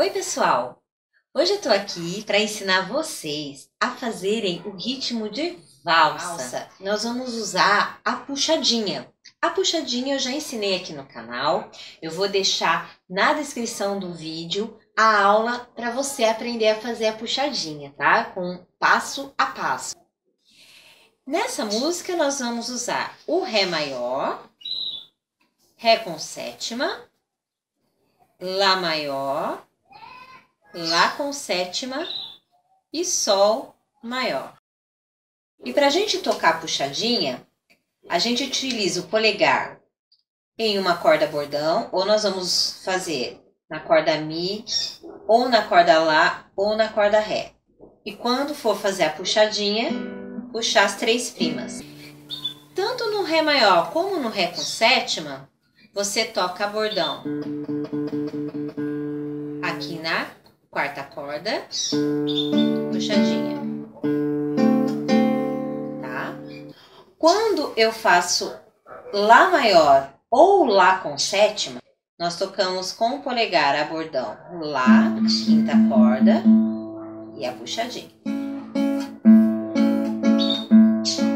Oi, pessoal! Hoje eu tô aqui para ensinar vocês a fazerem o ritmo de valsa. valsa. Nós vamos usar a puxadinha. A puxadinha eu já ensinei aqui no canal. Eu vou deixar na descrição do vídeo a aula para você aprender a fazer a puxadinha, tá? Com passo a passo. Nessa música nós vamos usar o Ré maior, Ré com sétima, Lá maior, Lá com sétima e Sol maior. E para a gente tocar a puxadinha, a gente utiliza o polegar em uma corda bordão, ou nós vamos fazer na corda Mi, ou na corda Lá, ou na corda Ré. E quando for fazer a puxadinha, puxar as três primas. Tanto no Ré maior como no Ré com sétima, você toca bordão. Aqui na quarta corda, puxadinha. Tá? Quando eu faço Lá maior ou Lá com sétima, nós tocamos com o polegar a bordão Lá, quinta corda e a puxadinha.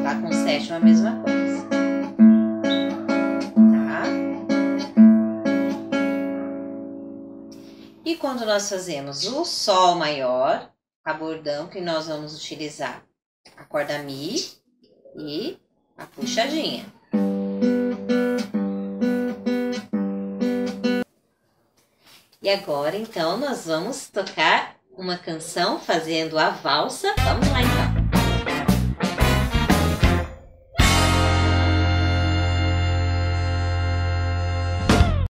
Lá com sétima, a mesma coisa. E quando nós fazemos o Sol maior, a bordão que nós vamos utilizar a corda Mi e a puxadinha. E agora, então, nós vamos tocar uma canção fazendo a valsa. Vamos lá, então.